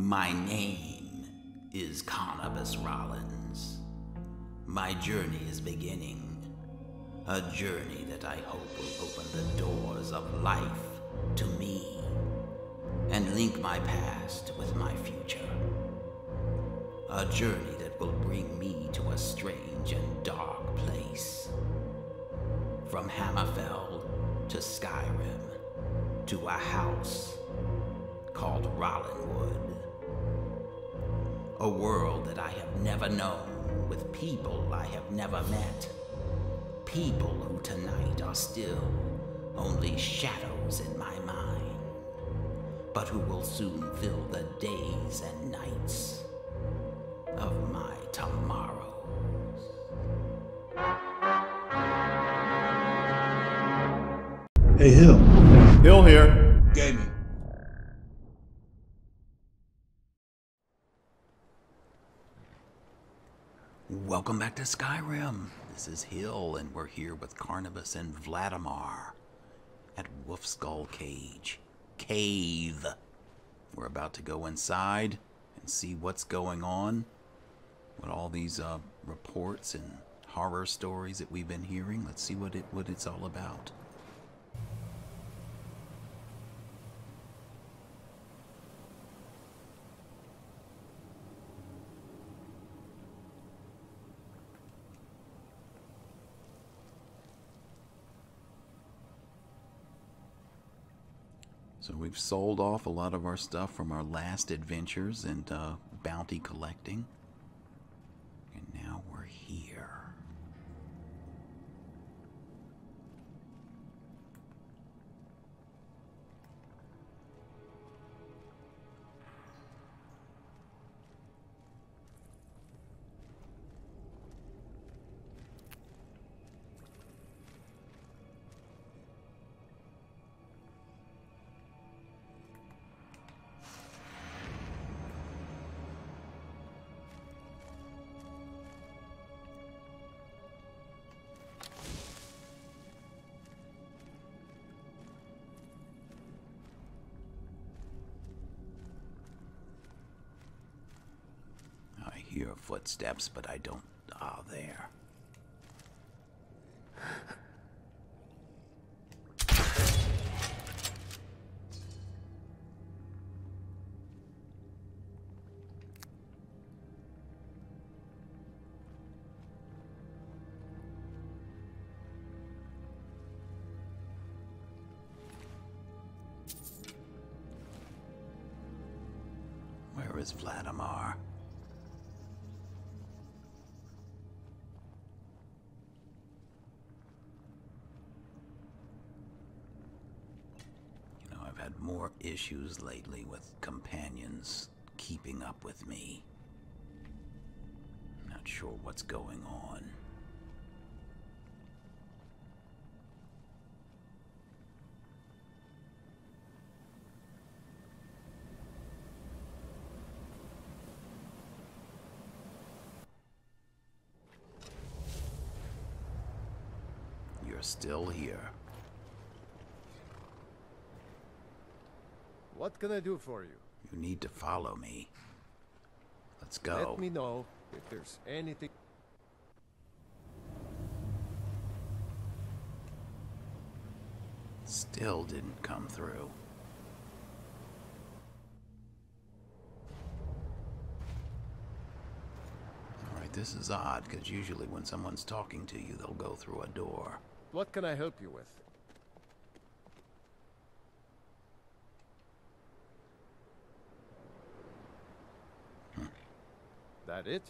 My name is Carnabas Rollins. My journey is beginning. A journey that I hope will open the doors of life to me and link my past with my future. A journey that will bring me to a strange and dark place. From Hammerfell to Skyrim to a house called Rollinwood. A world that I have never known with people I have never met. People who tonight are still only shadows in my mind, but who will soon fill the days and nights of my tomorrows. Hey, Hill. Hill here. Gaming. Welcome back to Skyrim. This is Hill, and we're here with Carnabas and Vladimir at Wolf Skull Cage. Cave. We're about to go inside and see what's going on. with all these uh, reports and horror stories that we've been hearing. Let's see what it what it's all about. So we've sold off a lot of our stuff from our last adventures and uh, bounty collecting. Hear footsteps, but I don't. Ah, there. Issues lately with companions keeping up with me. Not sure what's going on. You're still here. What can I do for you? You need to follow me. Let's go. Let me know if there's anything. Still didn't come through. Alright, this is odd, because usually when someone's talking to you, they'll go through a door. What can I help you with? It?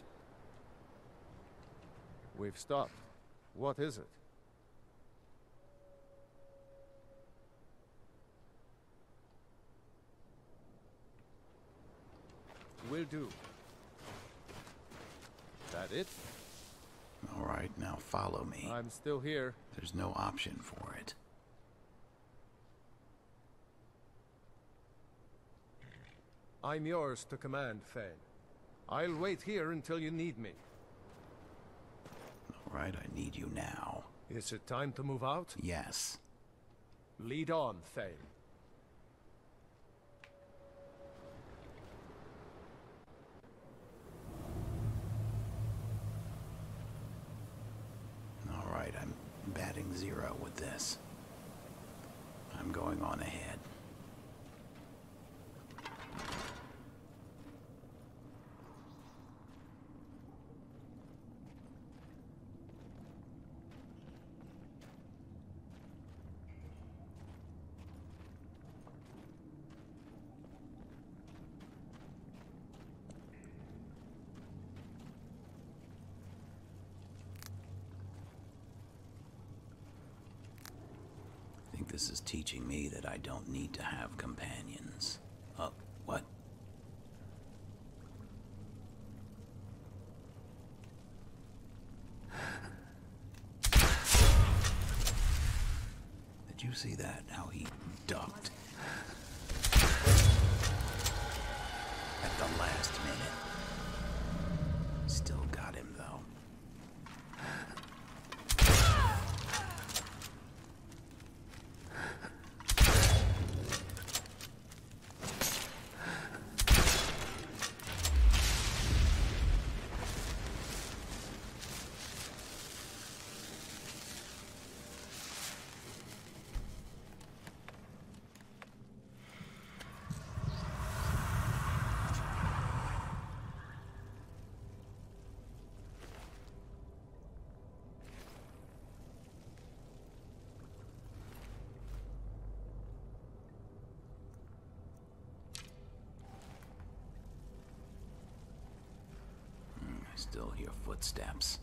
We've stopped. What is it? Will do. That it? Alright, now follow me. I'm still here. There's no option for it. I'm yours to command, Thane. I'll wait here until you need me. All right, I need you now. Is it time to move out? Yes. Lead on, Thane. All right, I'm batting zero with this. I'm going on ahead. This is teaching me that I don't need to have companions. Uh, what? Did you see that? How he ducked? At the last minute. Still got him, though. I still hear footsteps.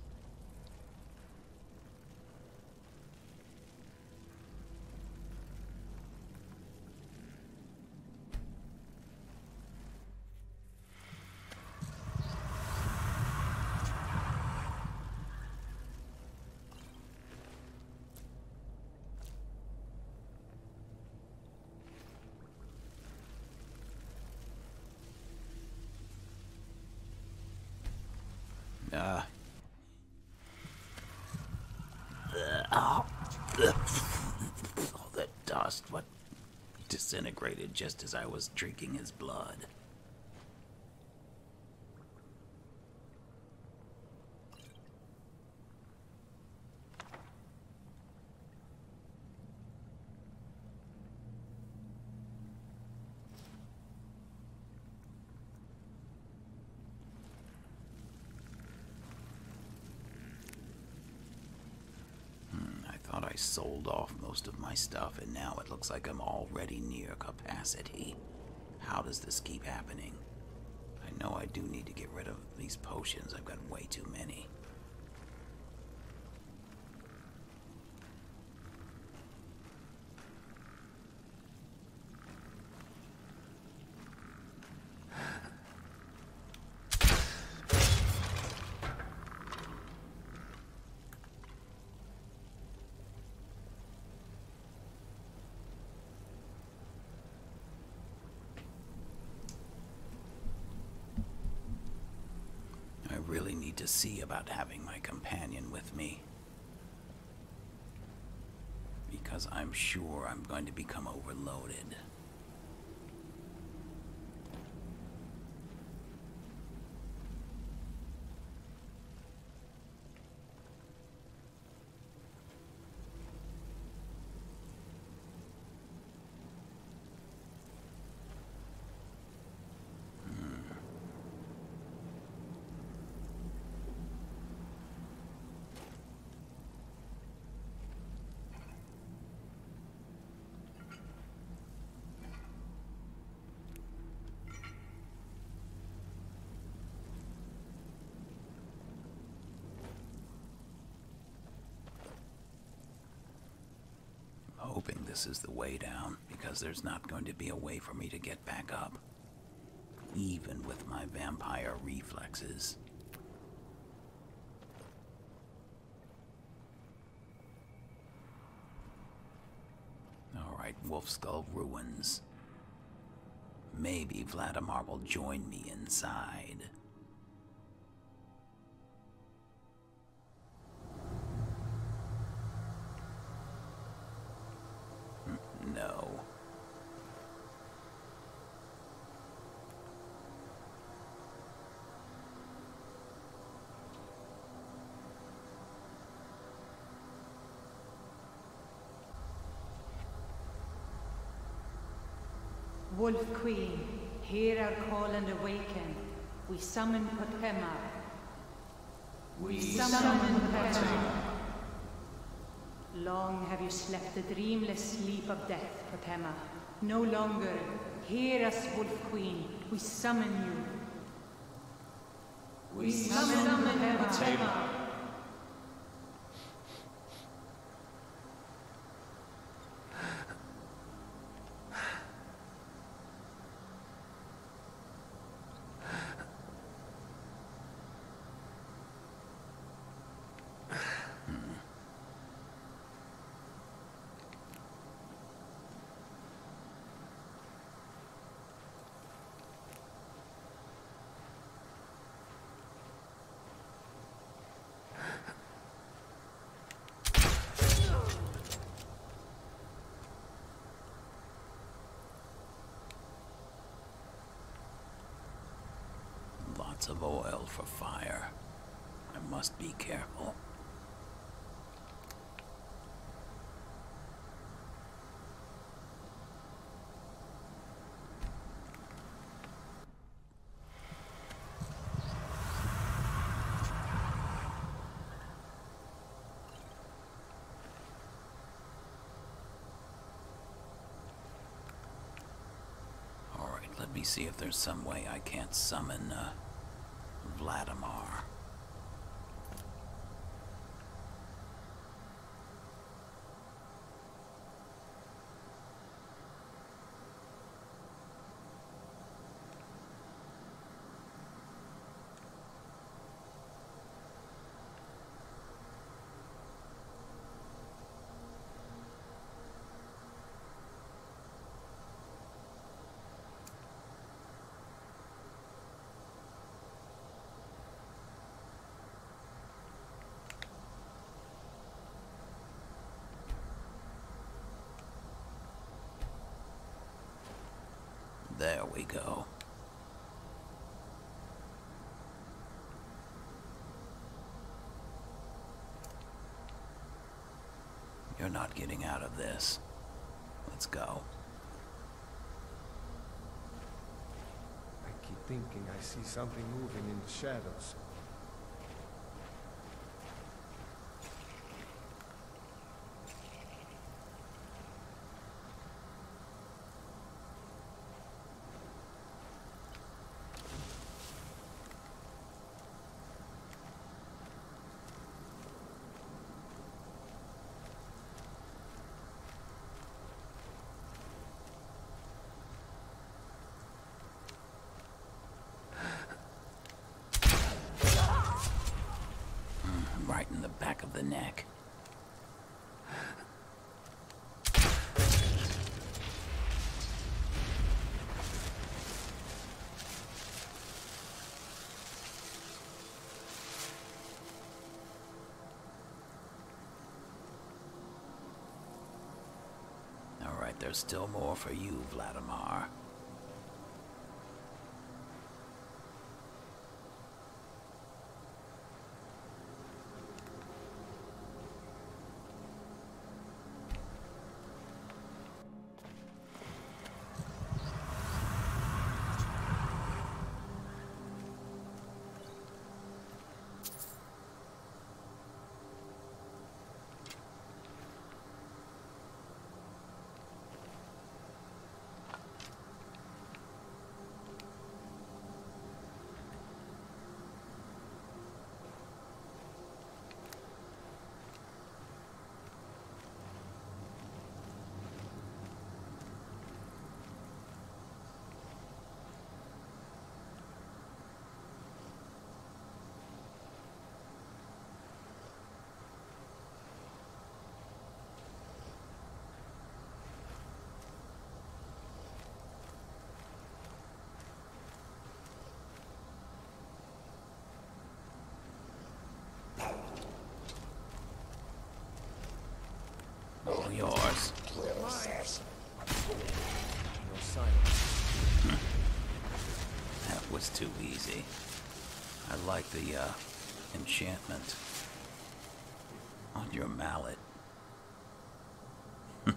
Uh. Oh. All that dust, what just as I was drinking his blood. I sold off most of my stuff, and now it looks like I'm already near capacity. How does this keep happening? I know I do need to get rid of these potions. I've got way too many. I really need to about having my companion with me. Because I'm sure I'm going to become overloaded. This is the way down because there's not going to be a way for me to get back up. Even with my vampire reflexes. Alright, Wolf Skull Ruins. Maybe Vladimir will join me inside. Wolf Queen, hear our call and awaken. We summon Potema. We summon Potema. Long have you slept the dreamless sleep of death, Potema. No longer. Hear us, Wolf Queen. We summon you. We summon Potema. Lots of oil for fire. I must be careful. All right, let me see if there's some way I can't summon uh, Vladimir. There we go. You're not getting out of this. Let's go. I keep thinking I see something moving in the shadows. Right in the back of the neck. All right, there's still more for you, Vladimir. All yours. No sign. Was too easy. I like the uh, enchantment on your mallet. I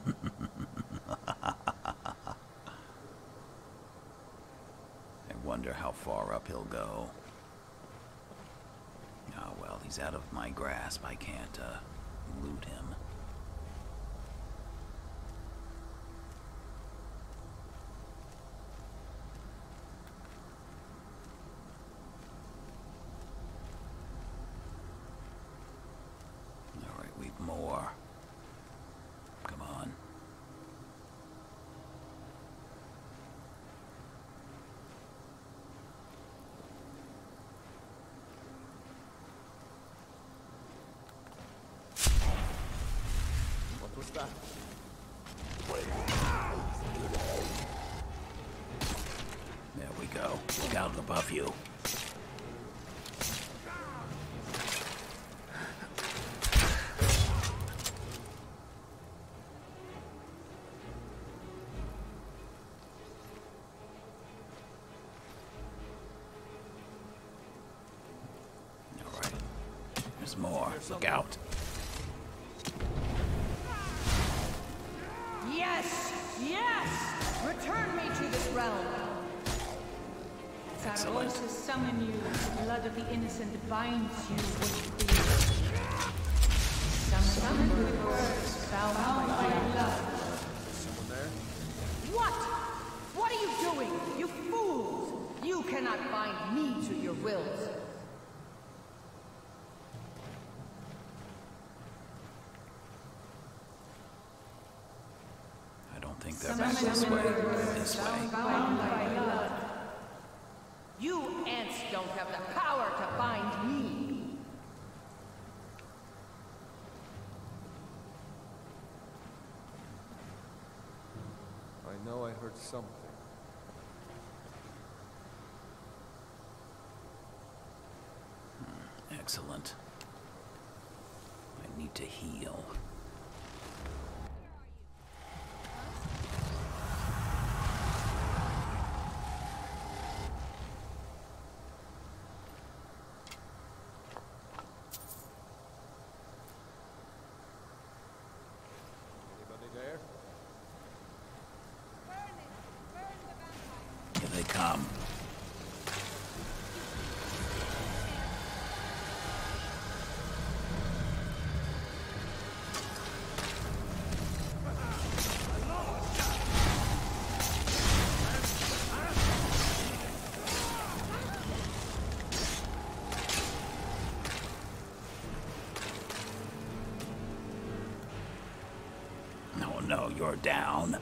wonder how far up he'll go. Oh well, he's out of my grasp. I can't, uh, loot him. All right, we've more. Come on. There we go. Look out above you. All right. There's more. Look out. Yes! Yes! Return me to this realm! Excellent. Zaragoza summon you. The blood of the innocent binds you with fear. Summoned with words bound by blood. Someone there? What? What are you doing? You fools! You cannot bind me to your wills. I don't think they're back this way. This way. Bound by blood. You ants don't have the power to bind me. I know I heard something. Hmm, excellent. I need to heal. Anybody there? Here they come. No, no, you're down.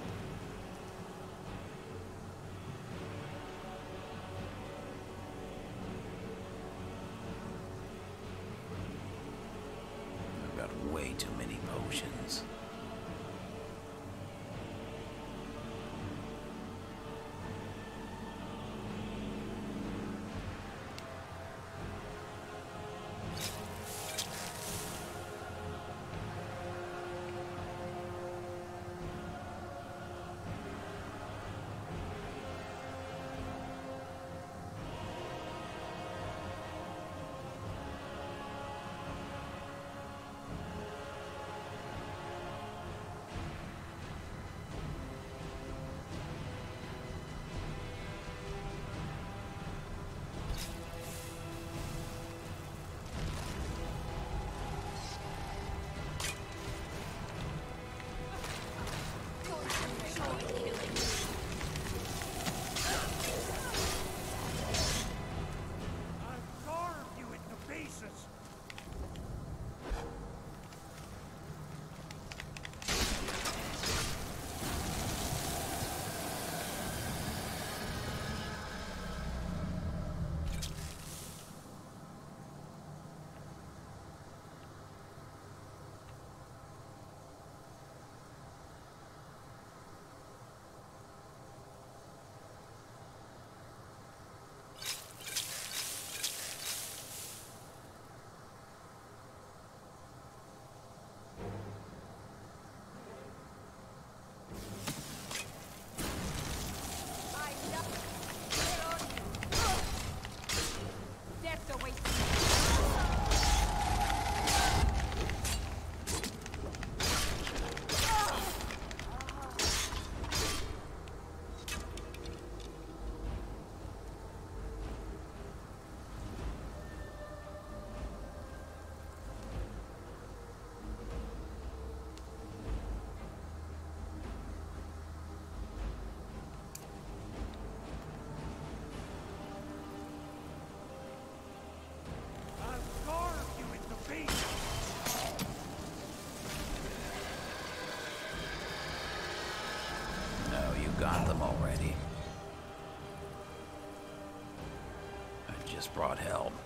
Just brought help.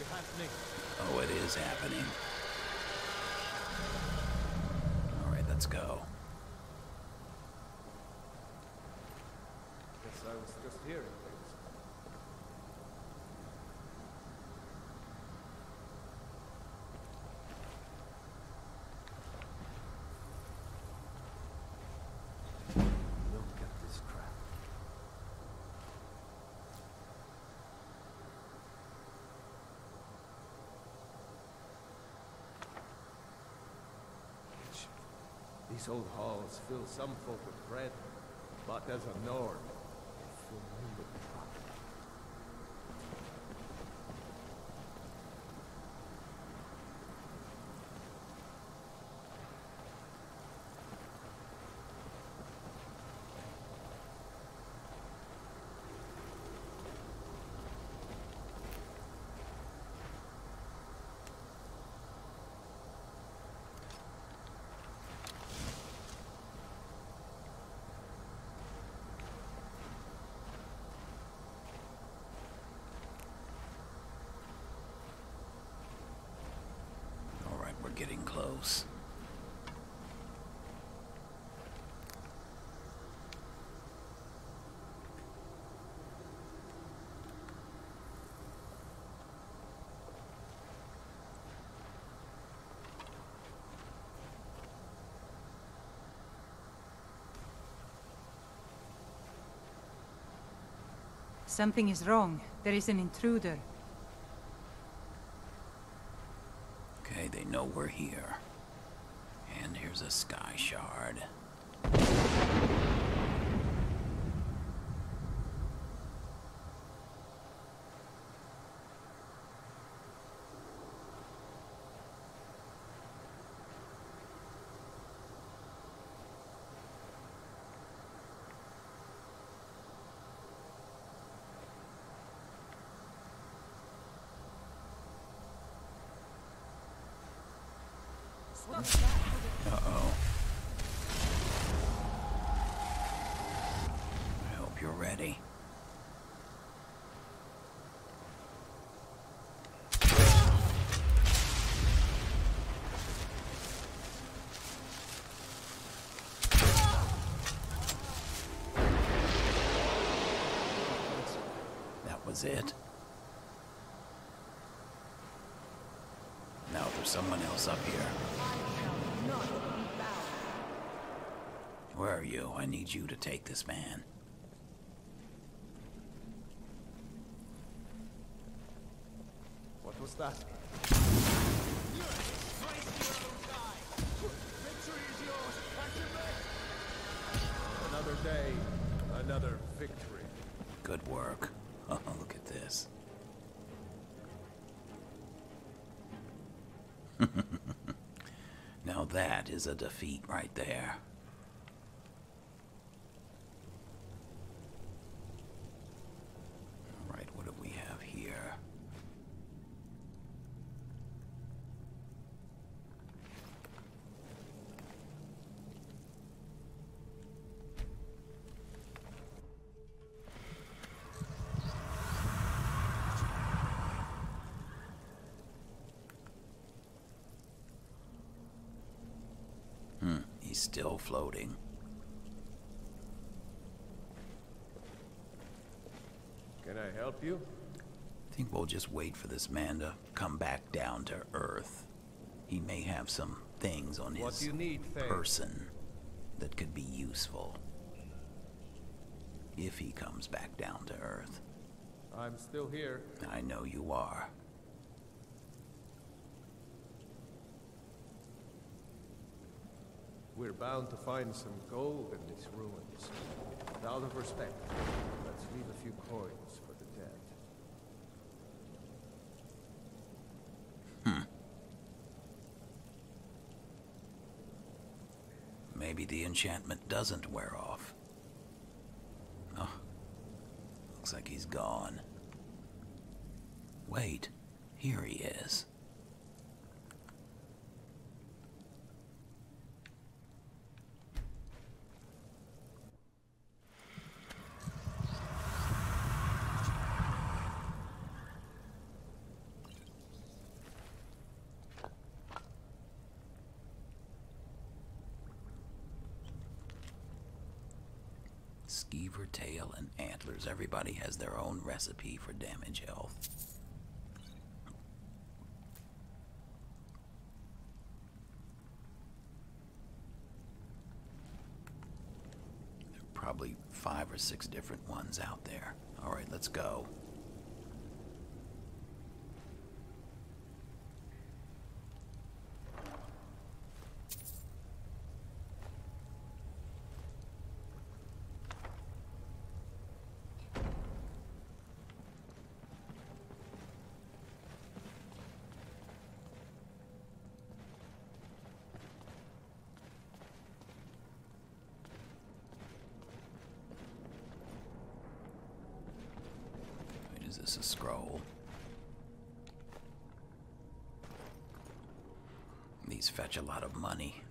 Oh, it is happening. All right, let's go. Guess I was just hearing These old halls fill some folk with bread, but as a Nord, they fill me with profit. All right, we're getting. Something is wrong. There is an intruder. Okay, they know we're here. Here's a sky shard. Uh-oh. Was it. Now there's someone else up here. Where are you? I need you to take this man. What was that? Is a defeat right there. All right, what do we have here? Hmm, he's still floating. Can I help you? I think we'll just wait for this man to come back down to Earth. He may have some things on What his you need, person that could be useful. If he comes back down to Earth. I'm still here. I know you are. We're bound to find some gold in these ruins. And out of respect, let's leave a few coins for the dead. Hmm. Maybe the enchantment doesn't wear off. Oh, looks like he's gone. Wait, here he is. Skeever tail and antlers. Everybody has their own recipe for damage health. There are probably five or six different ones out there. All right, let's go. Wait, is this a scroll? These fetch a lot of money.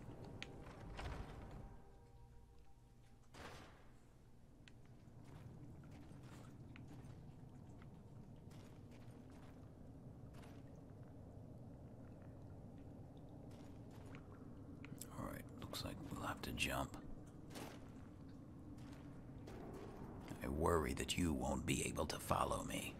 Alright, looks like we'll have to jump. I worry that you won't be able to follow me.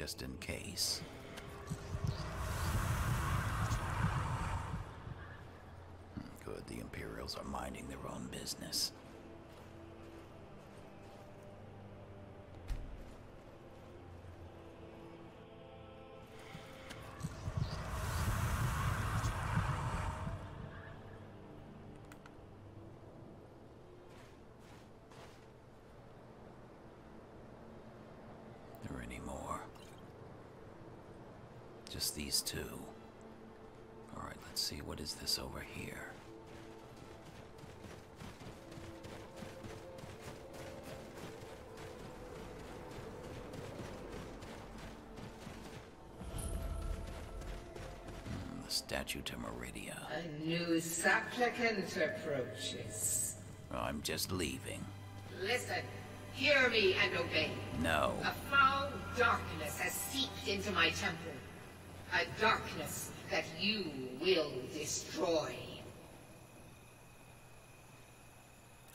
Just in case. Hmm, Good. The Imperials are minding their own business. These two. Alright, let's see. What is this over here? Hmm, the statue to Meridia. A new supplicant approaches. I'm just leaving. Listen, hear me and obey. No. A foul darkness has seeped into my temple. A darkness that you will destroy.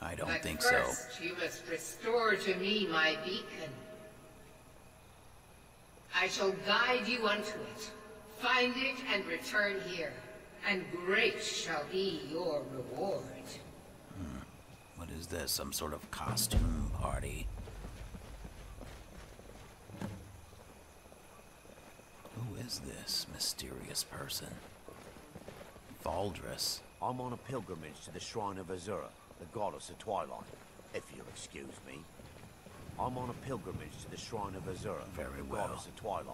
I don't but think so. first, you must restore to me my beacon. I shall guide you unto it. Find it and return here, and great shall be your reward. Hmm. What is this? Some sort of costume party? Is this mysterious person? Valdris. I'm on a pilgrimage to the shrine of Azura, the goddess of twilight, if you'll excuse me. I'm on a pilgrimage to the shrine of Azura, Very the well. goddess of twilight.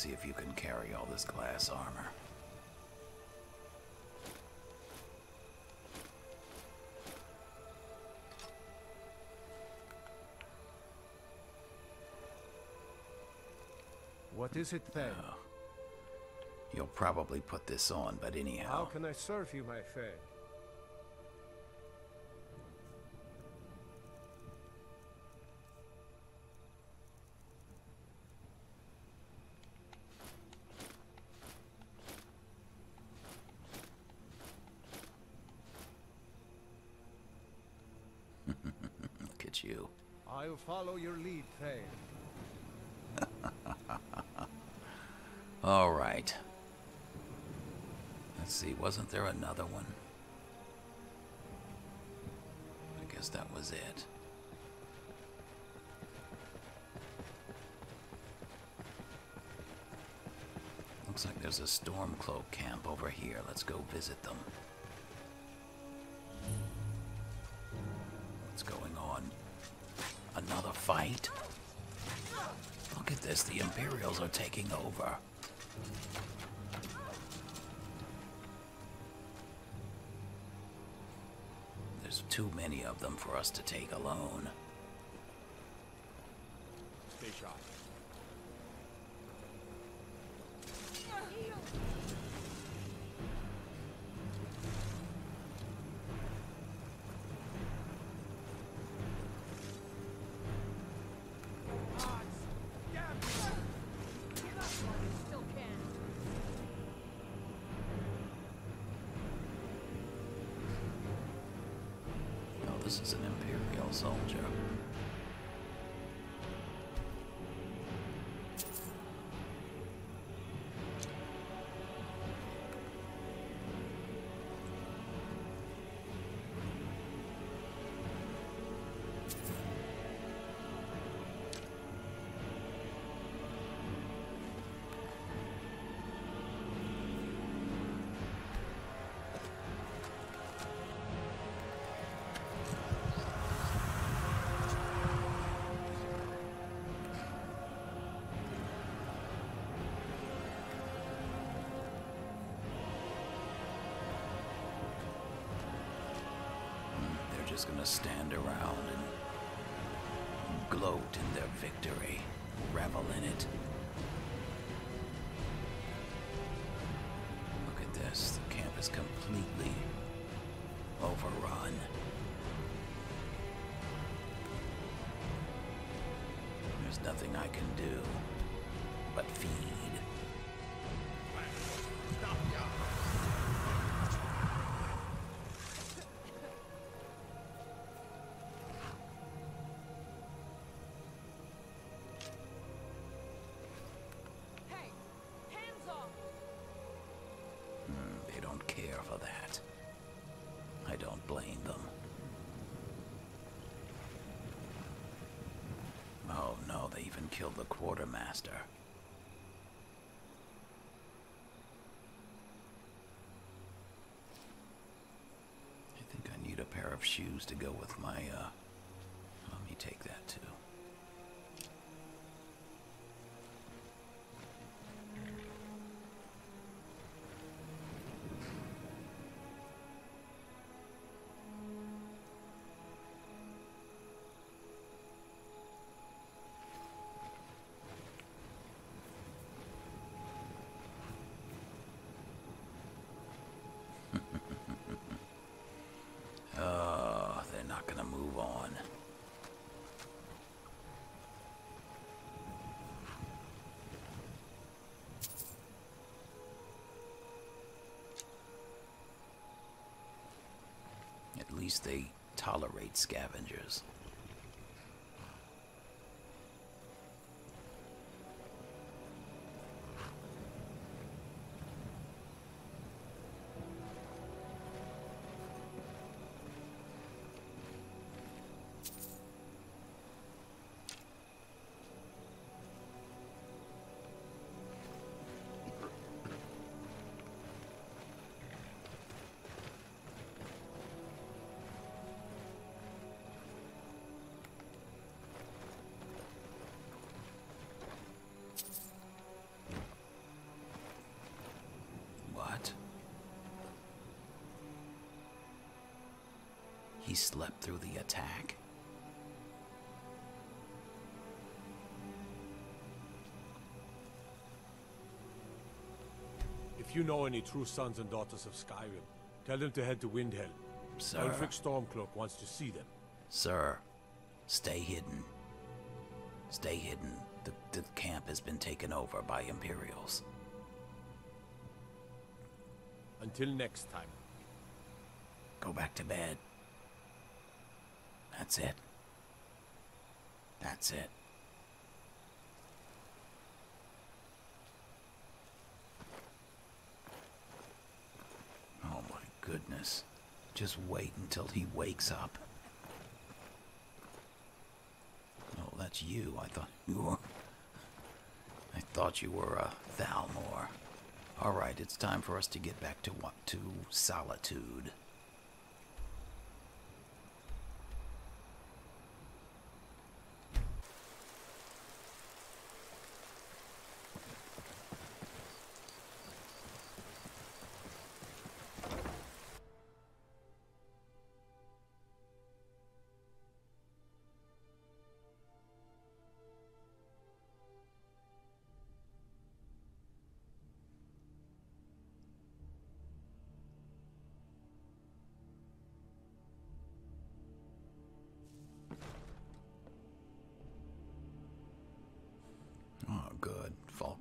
See if you can carry all this glass armor. What is it then? You'll probably put this on, but anyhow... How can I serve you, my friend? Follow your lead, Thane. All right. Let's see, wasn't there another one? I guess that was it. Looks like there's a Stormcloak camp over here. Let's go visit them. Imperials are taking over. There's too many of them for us to take alone. This is an Imperial soldier. Just gonna stand around and gloat in their victory, revel in it. Look at this. The camp is completely overrun. There's nothing I can do but feed. Quartermaster. I think I need a pair of shoes to go with my, uh, let me take At least they tolerate scavengers. Through the attack? If you know any true sons and daughters of Skyrim, tell them to head to Windhelm. Sir. Ulfric Stormcloak wants to see them. Sir, stay hidden. Stay hidden. The, the camp has been taken over by Imperials. Until next time. Go back to bed. That's it. That's it. Oh my goodness. Just wait until he wakes up. Oh, that's you. I thought you were. I thought you were uh, a Thalmor. All right, it's time for us to get back to what to solitude.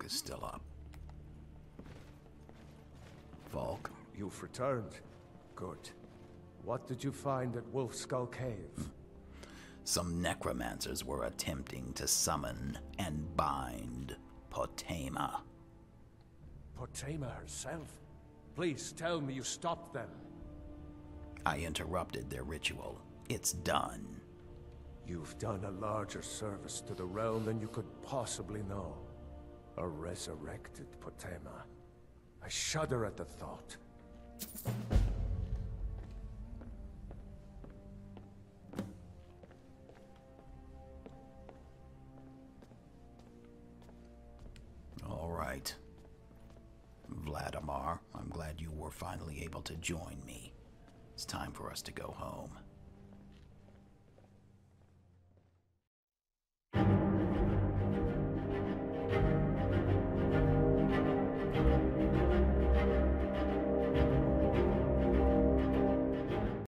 Is still up. Falk, You've returned. Good. What did you find at Wolf Skull Cave? some necromancers were attempting to summon and bind Potema. Potema herself? Please tell me you stopped them. I interrupted their ritual. It's done. You've done a larger service to the realm than you could possibly know. A resurrected Potema. I shudder at the thought. All right. Vladimir, I'm glad you were finally able to join me. It's time for us to go home.